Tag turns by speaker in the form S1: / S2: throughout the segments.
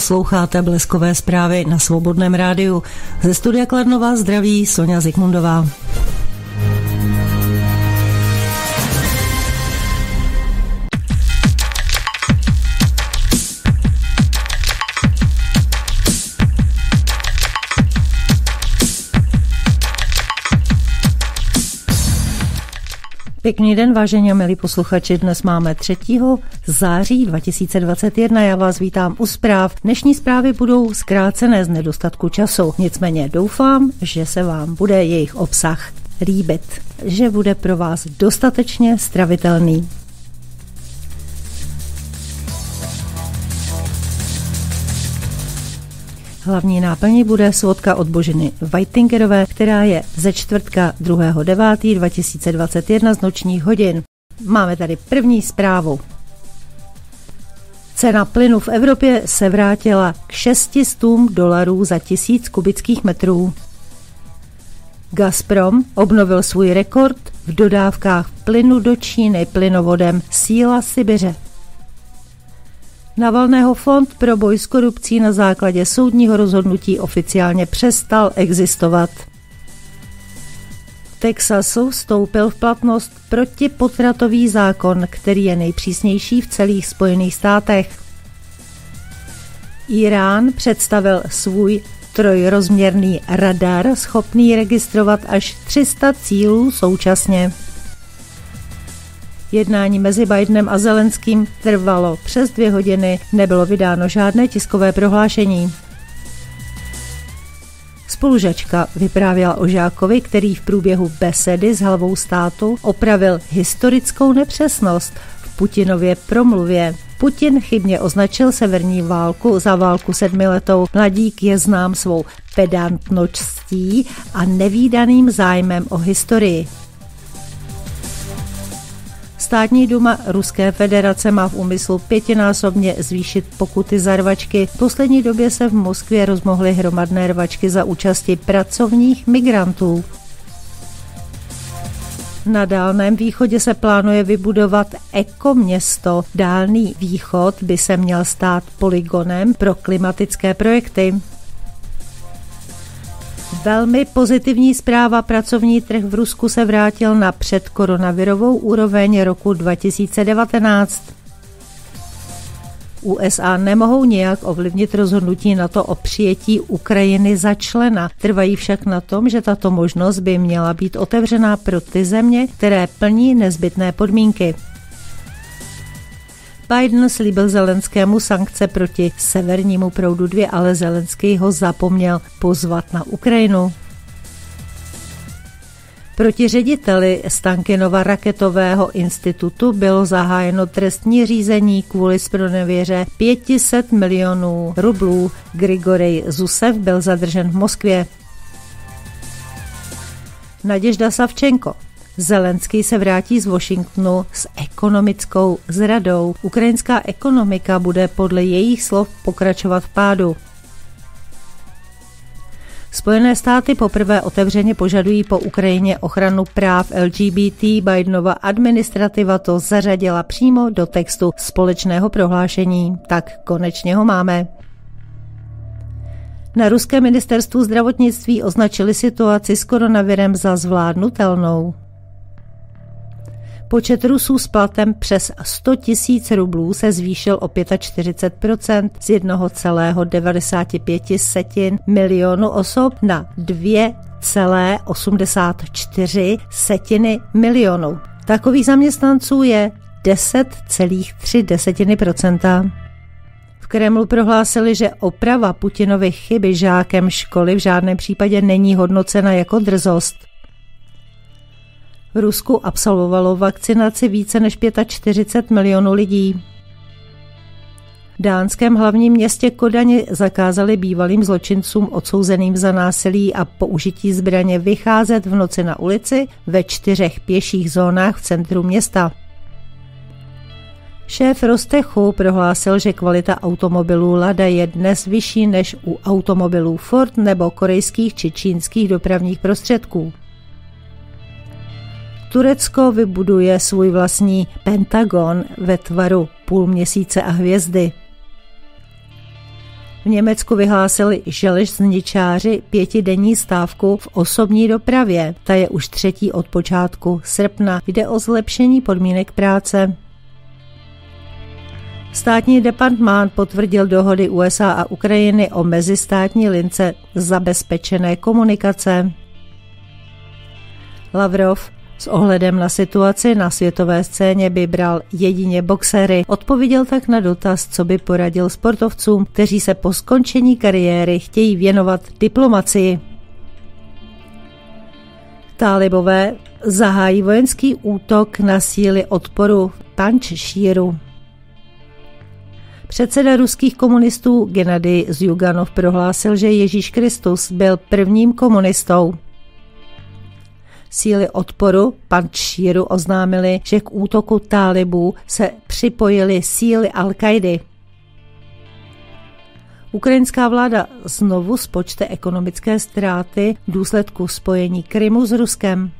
S1: Posloucháte bleskové zprávy na Svobodném rádiu. Ze studia Kladnova zdraví Sonja Zikmundová. Pěkný den, vážení a milí posluchači. Dnes máme 3. září 2021. Já vás vítám u zpráv. Dnešní zprávy budou zkrácené z nedostatku času. Nicméně doufám, že se vám bude jejich obsah líbit, že bude pro vás dostatečně stravitelný. Hlavní náplní bude svodka od Božiny Whitingerové, která je ze čtvrtka 2.9.2021 z nočních hodin. Máme tady první zprávu. Cena plynu v Evropě se vrátila k 600 dolarů za tisíc kubických metrů. Gazprom obnovil svůj rekord v dodávkách plynu do Číny plynovodem Síla Sibiře. Navalného fond pro boj s korupcí na základě soudního rozhodnutí oficiálně přestal existovat. Texasu vstoupil v platnost protipotratový zákon, který je nejpřísnější v celých Spojených státech. Irán představil svůj trojrozměrný radar schopný registrovat až 300 cílů současně. Jednání mezi Bidenem a Zelenským trvalo přes dvě hodiny, nebylo vydáno žádné tiskové prohlášení. Spolužačka vyprávěla o žákovi, který v průběhu besedy s hlavou státu opravil historickou nepřesnost v Putinově promluvě. Putin chybně označil severní válku za válku sedmiletou. Mladík je znám svou pedantností a nevýdaným zájmem o historii. Státní duma Ruské federace má v úmyslu pětinásobně zvýšit pokuty za rvačky. V poslední době se v Moskvě rozmohly hromadné rvačky za účasti pracovních migrantů. Na Dálném východě se plánuje vybudovat ekoměsto. Dálný východ by se měl stát poligonem pro klimatické projekty. Velmi pozitivní zpráva. Pracovní trh v Rusku se vrátil na předkoronavirovou úroveň roku 2019. USA nemohou nijak ovlivnit rozhodnutí na to o přijetí Ukrajiny za člena. Trvají však na tom, že tato možnost by měla být otevřená pro ty země, které plní nezbytné podmínky. Biden slíbil Zelenskému sankce proti severnímu proudu 2, ale Zelenský ho zapomněl pozvat na Ukrajinu. Proti řediteli Stankinova raketového institutu bylo zahájeno trestní řízení kvůli spronevěře 500 milionů rublů. Grigorej Zusev byl zadržen v Moskvě. Naděžda Savčenko Zelenský se vrátí z Washingtonu s ekonomickou zradou. Ukrajinská ekonomika bude podle jejich slov pokračovat v pádu. Spojené státy poprvé otevřeně požadují po Ukrajině ochranu práv LGBT. Bidenova administrativa to zařadila přímo do textu společného prohlášení. Tak konečně ho máme. Na ruském ministerstvu zdravotnictví označili situaci s koronavirem za zvládnutelnou. Počet Rusů s platem přes 100 tisíc rublů se zvýšil o 45% z 1,95 milionu osob na 2,84 setiny milionu. Takových zaměstnanců je 10,3% V Kremlu prohlásili, že oprava Putinovy chyby žákem školy v žádném případě není hodnocena jako drzost. V Rusku absolvovalo vakcinaci více než 45 milionů lidí. V dánském hlavním městě Kodani zakázali bývalým zločincům odsouzeným za násilí a použití zbraně vycházet v noci na ulici ve čtyřech pěších zónách v centru města. Šéf Rostechu prohlásil, že kvalita automobilů Lada je dnes vyšší než u automobilů Ford nebo korejských či čínských dopravních prostředků. Turecko vybuduje svůj vlastní Pentagon ve tvaru půl měsíce a hvězdy. V Německu vyhlásili železničáři pětidenní stávku v osobní dopravě. Ta je už třetí od počátku srpna. Jde o zlepšení podmínek práce. Státní departmán potvrdil dohody USA a Ukrajiny o mezistátní lince zabezpečené komunikace. Lavrov s ohledem na situaci na světové scéně by bral jedině boxery. Odpověděl tak na dotaz, co by poradil sportovcům, kteří se po skončení kariéry chtějí věnovat diplomacii. Tálibové zahájí vojenský útok na síly odporu Pančšíru. Předseda ruských komunistů Gennady Zjuganov prohlásil, že Ježíš Kristus byl prvním komunistou. Síly odporu Pančíru oznámili, že k útoku tálibů se připojily síly Al-Kaidy. Ukrajinská vláda znovu spočte ekonomické ztráty v důsledku spojení Krymu s Ruskem.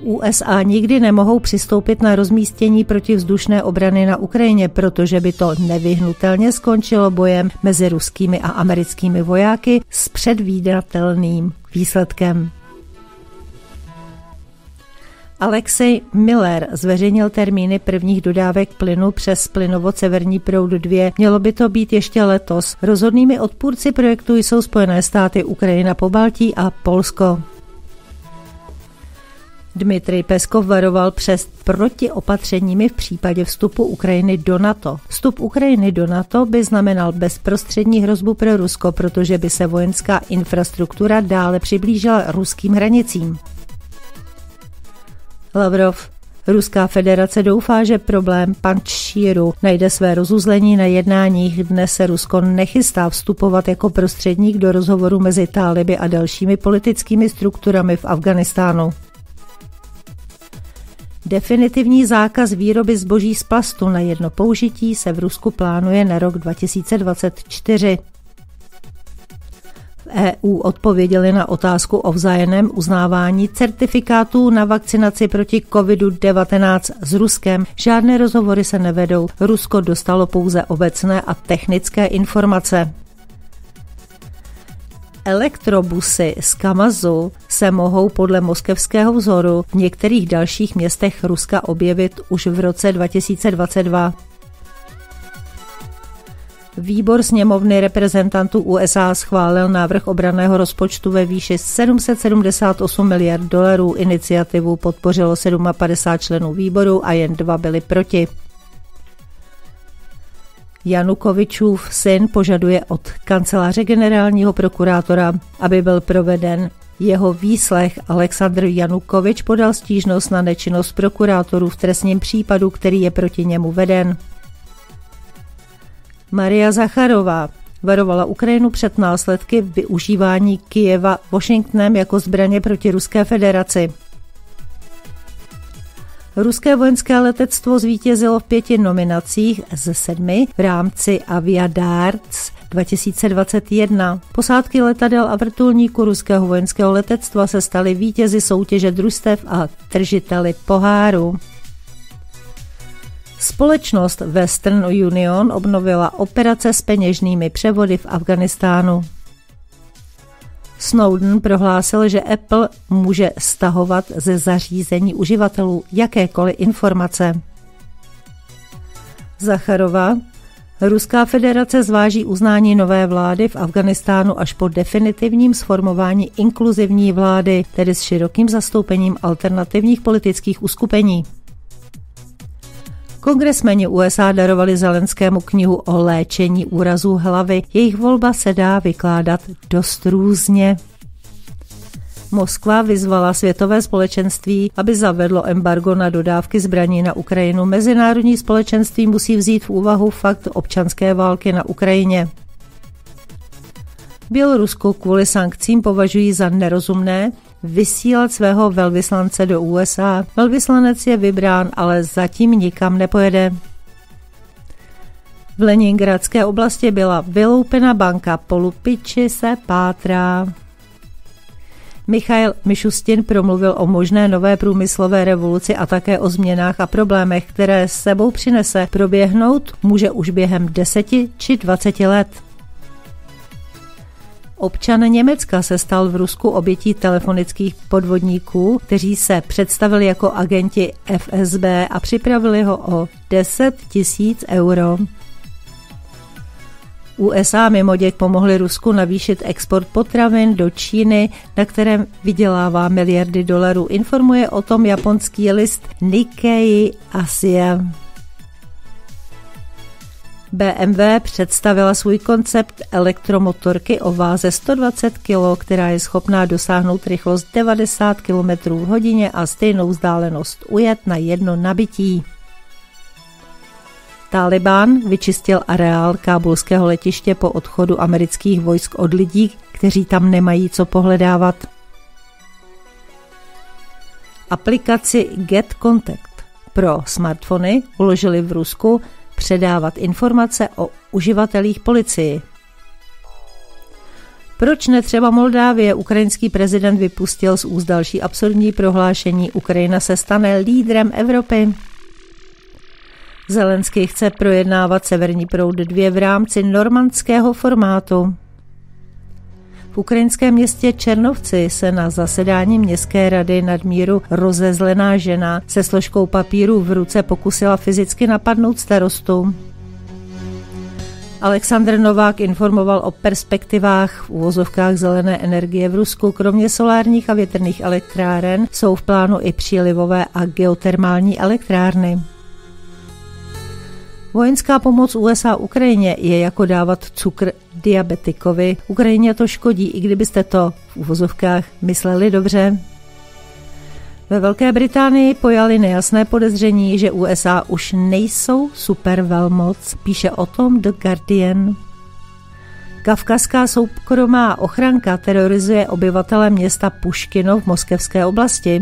S1: USA nikdy nemohou přistoupit na rozmístění protivzdušné obrany na Ukrajině, protože by to nevyhnutelně skončilo bojem mezi ruskými a americkými vojáky s předvídatelným výsledkem. Alexej Miller zveřejnil termíny prvních dodávek plynu přes plynovod Severní proud 2. Mělo by to být ještě letos. Rozhodnými odpůrci projektu jsou Spojené státy, Ukrajina, Pobaltí a Polsko. Dmitrij Peskov varoval přes protiopatřeními v případě vstupu Ukrajiny do NATO. Vstup Ukrajiny do NATO by znamenal bezprostřední hrozbu pro Rusko, protože by se vojenská infrastruktura dále přiblížila ruským hranicím. Lavrov Ruská federace doufá, že problém Pančíru najde své rozuzlení na jednáních. Dnes se Rusko nechystá vstupovat jako prostředník do rozhovoru mezi Táliby a dalšími politickými strukturami v Afganistánu. Definitivní zákaz výroby zboží z plastu na jedno použití se v Rusku plánuje na rok 2024. EU odpověděli na otázku o vzájemném uznávání certifikátů na vakcinaci proti COVID-19 s Ruskem. Žádné rozhovory se nevedou. Rusko dostalo pouze obecné a technické informace. Elektrobusy z Kamazu se mohou podle moskevského vzoru v některých dalších městech Ruska objevit už v roce 2022. Výbor sněmovny reprezentantů USA schválil návrh obraného rozpočtu ve výši 778 miliard dolarů. Iniciativu podpořilo 57 členů výboru a jen dva byli proti. Janukovičův syn požaduje od kanceláře generálního prokurátora, aby byl proveden jeho výslech Aleksandr Janukovič podal stížnost na nečinnost prokurátorů v trestním případu, který je proti němu veden. Maria Zacharová varovala Ukrajinu před následky využívání Kijeva Washingtonem jako zbraně proti Ruské federaci. Ruské vojenské letectvo zvítězilo v pěti nominacích ze sedmi v rámci Aviadarts 2021. Posádky letadel a vrtulníků ruského vojenského letectva se staly vítězi soutěže družstev a držiteli poháru. Společnost Western Union obnovila operace s peněžnými převody v Afganistánu. Snowden prohlásil, že Apple může stahovat ze zařízení uživatelů jakékoliv informace. Zacharova Ruská federace zváží uznání nové vlády v Afganistánu až po definitivním sformování inkluzivní vlády, tedy s širokým zastoupením alternativních politických uskupení. Kongresmeni USA darovali Zelenskému knihu o léčení úrazů hlavy. Jejich volba se dá vykládat dost různě. Moskva vyzvala světové společenství, aby zavedlo embargo na dodávky zbraní na Ukrajinu. Mezinárodní společenství musí vzít v úvahu fakt občanské války na Ukrajině. Bělorusko kvůli sankcím považují za nerozumné vysílat svého velvyslance do USA. Velvyslanec je vybrán, ale zatím nikam nepojede. V Leningradské oblasti byla vyloupena banka, po Lupiči se pátrá. Michail Mišustin promluvil o možné nové průmyslové revoluci a také o změnách a problémech, které s sebou přinese. Proběhnout může už během deseti či dvaceti let. Občan Německa se stal v Rusku obětí telefonických podvodníků, kteří se představili jako agenti FSB a připravili ho o 10 tisíc euro. USA mimo děk pomohli Rusku navýšit export potravin do Číny, na kterém vydělává miliardy dolarů. Informuje o tom japonský list Nikkei Asia. BMW představila svůj koncept elektromotorky o váze 120 kg, která je schopná dosáhnout rychlost 90 km v hodině a stejnou vzdálenost ujet na jedno nabití. Taliban vyčistil areál kábulského letiště po odchodu amerických vojsk od lidí, kteří tam nemají co pohledávat. Aplikaci Get Contact pro smartfony uložili v Rusku předávat informace o uživatelích policii. Proč netřeba Moldávie? Ukrajinský prezident vypustil z úst další absurdní prohlášení. Ukrajina se stane lídrem Evropy. Zelenský chce projednávat Severní proud 2 v rámci normandského formátu. V ukrajinském městě Černovci se na zasedání městské rady nadmíru rozezlená žena se složkou papíru v ruce pokusila fyzicky napadnout starostu. Aleksandr Novák informoval o perspektivách v úvozovkách zelené energie v Rusku. Kromě solárních a větrných elektráren jsou v plánu i přílivové a geotermální elektrárny. Vojenská pomoc USA Ukrajině je jako dávat cukr diabetikovi. Ukrajině to škodí, i kdybyste to v uvozovkách mysleli dobře. Ve Velké Británii pojali nejasné podezření, že USA už nejsou supervelmoc, píše o tom The Guardian. Kavkazská soukromá ochranka terorizuje obyvatele města Puškino v moskevské oblasti.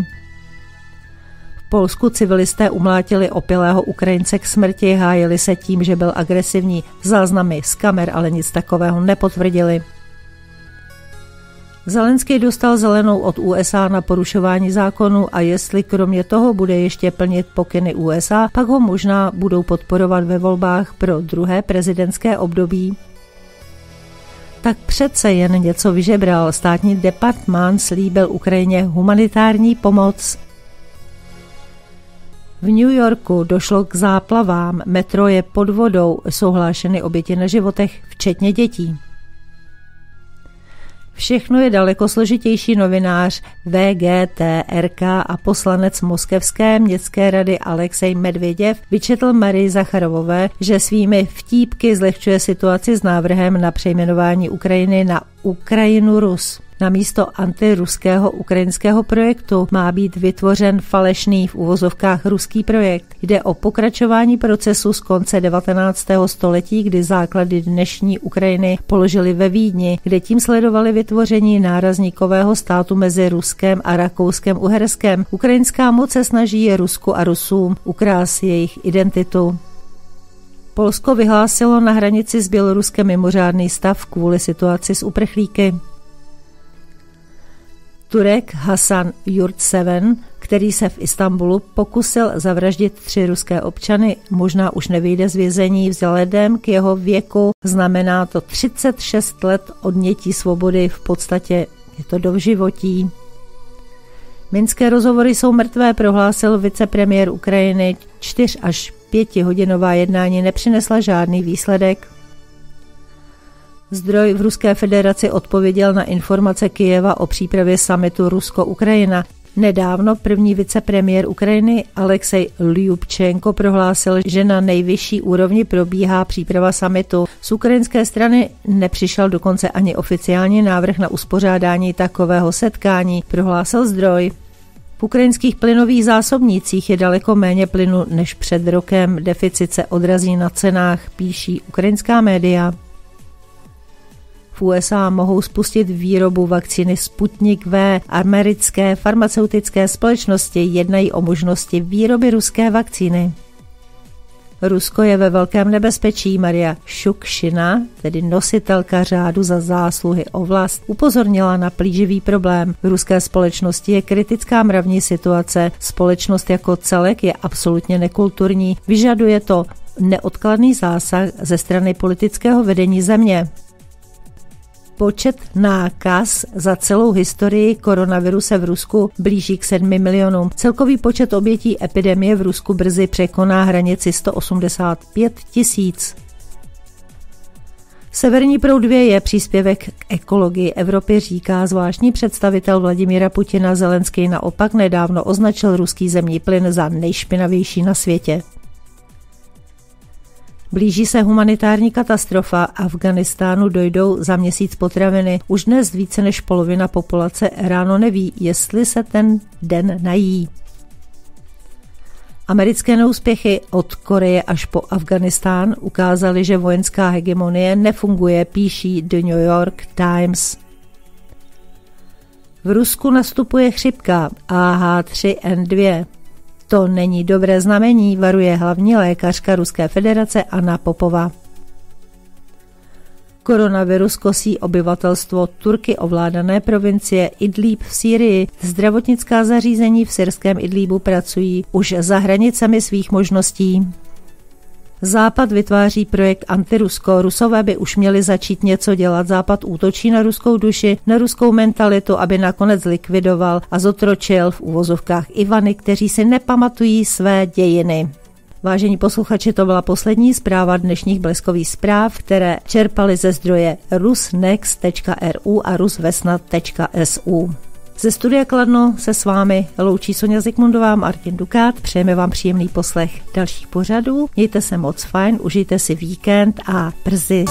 S1: Polsku civilisté umlátili opilého Ukrajince k smrti, hájili se tím, že byl agresivní. Záznamy z kamer ale nic takového nepotvrdili. Zelenský dostal zelenou od USA na porušování zákonu a jestli kromě toho bude ještě plnit pokyny USA, pak ho možná budou podporovat ve volbách pro druhé prezidentské období. Tak přece jen něco vyžebral. Státní departmán slíbil Ukrajině humanitární pomoc v New Yorku došlo k záplavám, metro je pod vodou, jsou hlášeny oběti na životech, včetně dětí. Všechno je daleko složitější novinář VGTRK a poslanec Moskevské městské rady Alexej Medvěděv vyčetl Marii Zacharovové, že svými vtípky zlehčuje situaci s návrhem na přejmenování Ukrajiny na Ukrajinu Rus. Na místo antiruského ukrajinského projektu má být vytvořen falešný v uvozovkách ruský projekt. Jde o pokračování procesu z konce 19. století, kdy základy dnešní Ukrajiny položili ve Vídni, kde tím sledovali vytvoření nárazníkového státu mezi Ruskem a Rakouskem Uherskem. Ukrajinská moc se snaží Rusku a Rusům ukrás jejich identitu. Polsko vyhlásilo na hranici s Běloruskem mimořádný stav kvůli situaci s uprchlíky. Turek Hasan Yurtseven, který se v Istanbulu pokusil zavraždit tři ruské občany, možná už nevyjde z vězení vzhledem k jeho věku. Znamená to 36 let odnětí svobody, v podstatě je to dovživotí. Minské rozhovory jsou mrtvé, prohlásil vicepremiér Ukrajiny. Čtyř až pětihodinová jednání nepřinesla žádný výsledek. Zdroj v Ruské federaci odpověděl na informace Kijeva o přípravě samitu Rusko-Ukrajina. Nedávno první vicepremiér Ukrajiny Alexej Lyubčenko prohlásil, že na nejvyšší úrovni probíhá příprava samitu. Z ukrajinské strany nepřišel dokonce ani oficiální návrh na uspořádání takového setkání, prohlásil zdroj. V ukrajinských plynových zásobnících je daleko méně plynu než před rokem. Deficit se odrazí na cenách, píší ukrajinská média. V USA mohou spustit výrobu vakcíny Sputnik V. Americké farmaceutické společnosti jednají o možnosti výroby ruské vakcíny. Rusko je ve velkém nebezpečí. Maria Šukšina, tedy nositelka řádu za zásluhy o vlast, upozornila na plíživý problém. V ruské společnosti je kritická mravní situace. Společnost jako celek je absolutně nekulturní. Vyžaduje to neodkladný zásah ze strany politického vedení země. Počet nákaz za celou historii koronaviru se v Rusku blíží k 7 milionům. Celkový počet obětí epidemie v Rusku brzy překoná hranici 185 tisíc. Severní proud 2 je příspěvek k ekologii Evropy, říká zvláštní představitel Vladimíra Putina. Zelenský naopak nedávno označil ruský zemní plyn za nejšpinavější na světě. Blíží se humanitární katastrofa. Afganistánu dojdou za měsíc potraviny. Už dnes více než polovina populace ráno neví, jestli se ten den nají. Americké neúspěchy od Koreje až po Afganistán ukázaly, že vojenská hegemonie nefunguje, píší The New York Times. V Rusku nastupuje chřipka AH3N2. To není dobré znamení, varuje hlavní lékařka Ruské federace Anna Popova. Koronavirus kosí obyvatelstvo Turky ovládané provincie Idlíb v Sýrii. Zdravotnická zařízení v syrském Idlíbu pracují už za hranicemi svých možností. Západ vytváří projekt Antirusko. Rusové by už měli začít něco dělat. Západ útočí na ruskou duši, na ruskou mentalitu, aby nakonec likvidoval a zotročil v úvozovkách Ivany, kteří si nepamatují své dějiny. Vážení posluchači, to byla poslední zpráva dnešních bleskových zpráv, které čerpali ze zdroje rusnext.ru a rusvesnat.su. Ze studia Kladno se s vámi loučí Sonja Zikmundová, Martin Dukát. Přejeme vám příjemný poslech dalších pořadů. Mějte se moc fajn, užijte si víkend a brzy.